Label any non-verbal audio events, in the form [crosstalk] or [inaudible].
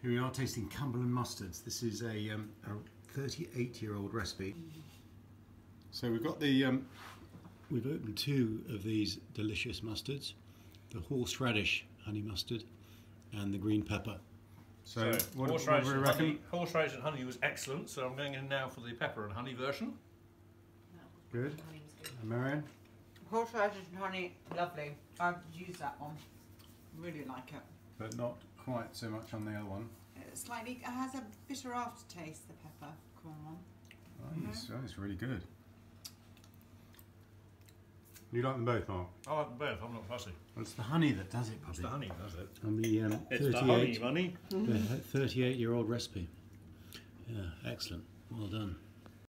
Here we are tasting Cumberland mustards. This is a, um, a 38 year old recipe. So we've got the, um, we've opened two of these delicious mustards the horseradish honey mustard and the green pepper. So, what, what, horseradish, do we reckon? honey, horseradish and honey was excellent, so I'm going in now for the pepper and honey version. Good. And Marianne? Horseradish and honey, lovely. I've used that one. Really like it. But not quite so much on the other one. It slightly it has a bitter aftertaste, the pepper corn one. Nice. Oh, it's really good. You like them both, Mark? I like them both, I'm not fussy. Well, it's the honey that does it, It's the honey, does it? And the um, It's the 38, honey, [laughs] honey. the 38 year old recipe. Yeah, excellent. Well done.